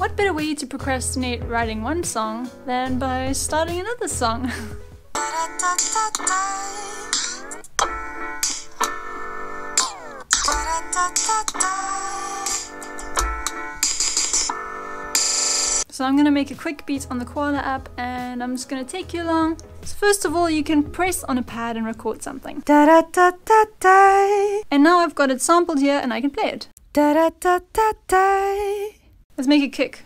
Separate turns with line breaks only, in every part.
What better way to procrastinate writing one song than by starting another song? So I'm gonna make a quick beat on the Koala app and I'm just gonna take you along. So first of all, you can press on a pad and record something.
Da da da da da.
And now I've got it sampled here and I can play it.
Da da da da da.
Let's make a kick.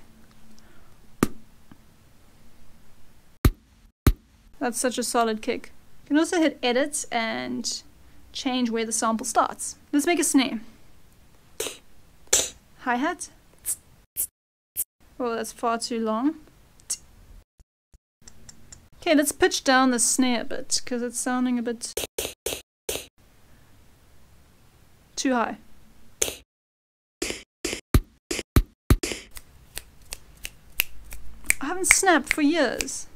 That's such a solid kick. You can also hit edit and change where the sample starts. Let's make a snare. Hi-hat. Oh, that's far too long. Okay, let's pitch down the snare a bit, because it's sounding a bit too high. Haven't snapped for years.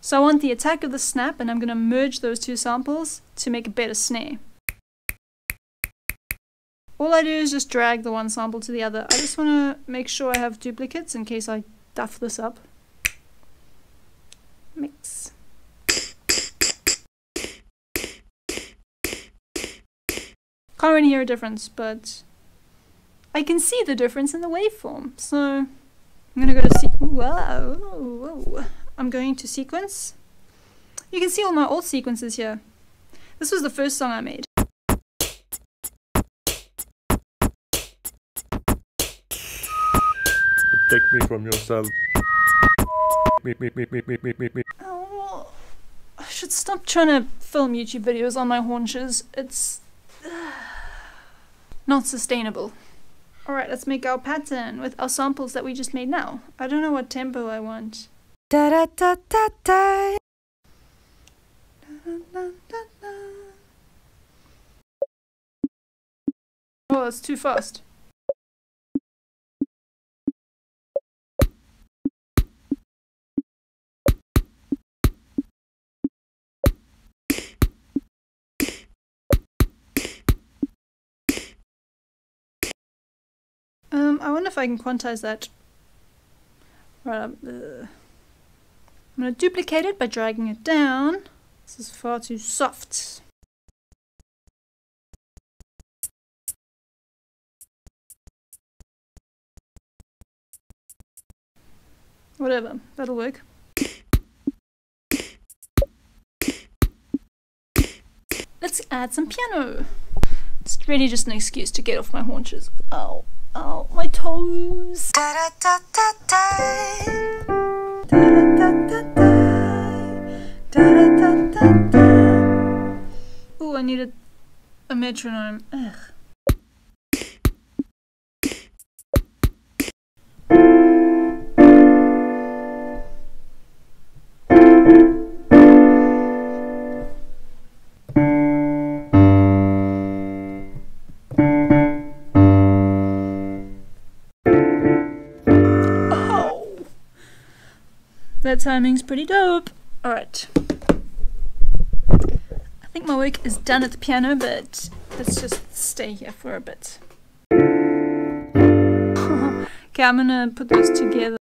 So I want the attack of the snap and I'm going to merge those two samples to make a better snare. All I do is just drag the one sample to the other. I just want to make sure I have duplicates in case I duff this up. Mix. Can't really hear a difference, but I can see the difference in the waveform. So I'm gonna go to see. Whoa, whoa. I'm going to sequence. You can see all my old sequences here. This was the first song I made.
Take me from yourself. Me, me, me, me, me, me, me.
Oh, I should stop trying to film YouTube videos on my haunches. It's not sustainable. Alright, let's make our pattern with our samples that we just made now. I don't know what tempo I want.
Da da da da da.
Oh, that's too fast. Um, I wonder if I can quantize that. Right, um, uh, I'm going to duplicate it by dragging it down. This is far too soft. Whatever, that'll work. Let's add some piano. It's really just an excuse to get off my haunches. Ow, ow, my toes. Ooh, I needed a metronome. Ugh. That timing's pretty dope. Alright. I think my work is done at the piano, but let's just stay here for a bit. okay, I'm gonna put those together.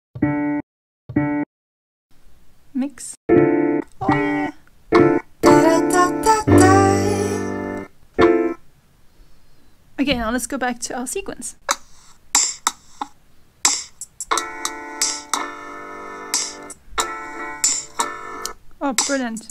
Mix. Oh yeah! Okay, now let's go back to our sequence. Oh, brilliant.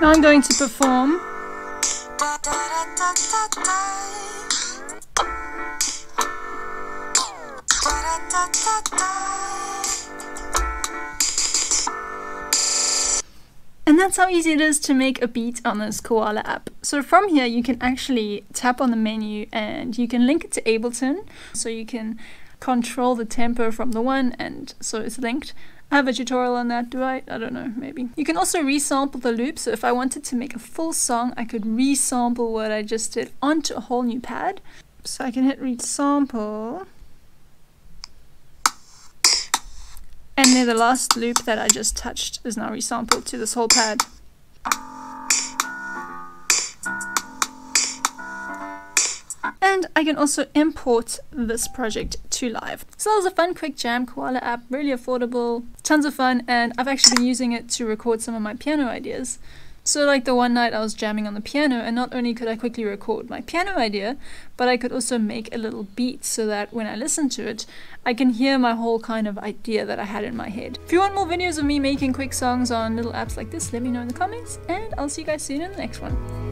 Now I'm going to perform. That's how easy it is to make a beat on this Koala app. So from here you can actually tap on the menu and you can link it to Ableton. So you can control the tempo from the one and so it's linked. I have a tutorial on that, do I? I don't know, maybe. You can also resample the loop, so if I wanted to make a full song, I could resample what I just did onto a whole new pad. So I can hit resample. And then the last loop that I just touched is now resampled to this whole pad. And I can also import this project to live. So that was a fun quick jam koala app, really affordable, tons of fun, and I've actually been using it to record some of my piano ideas. So like the one night I was jamming on the piano and not only could I quickly record my piano idea, but I could also make a little beat so that when I listen to it, I can hear my whole kind of idea that I had in my head. If you want more videos of me making quick songs on little apps like this, let me know in the comments and I'll see you guys soon in the next one.